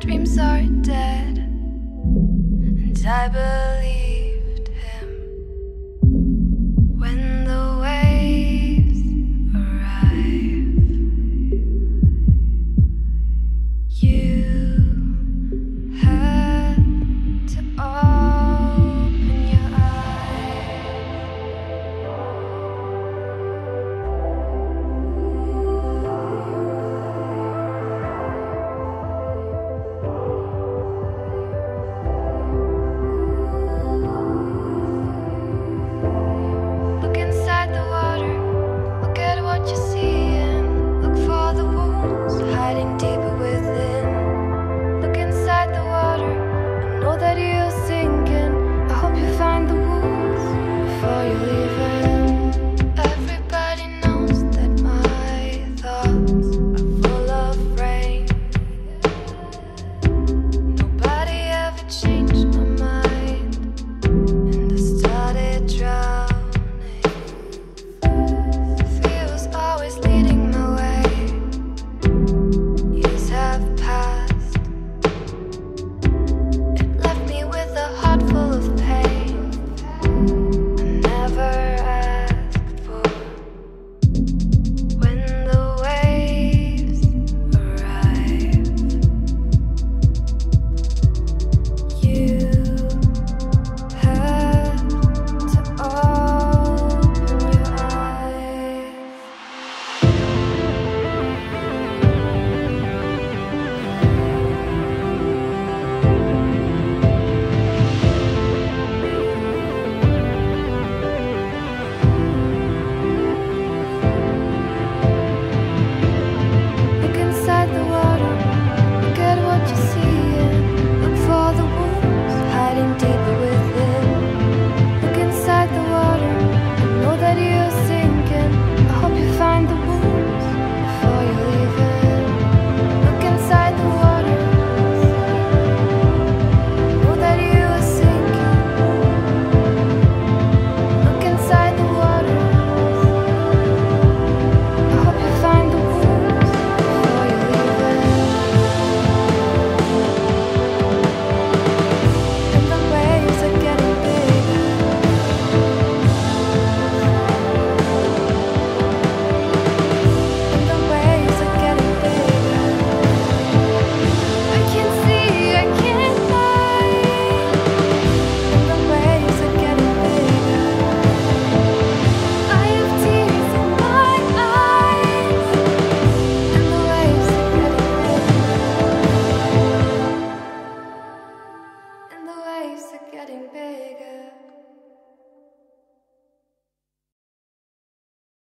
dreams are dead, and I believed at getting bigger.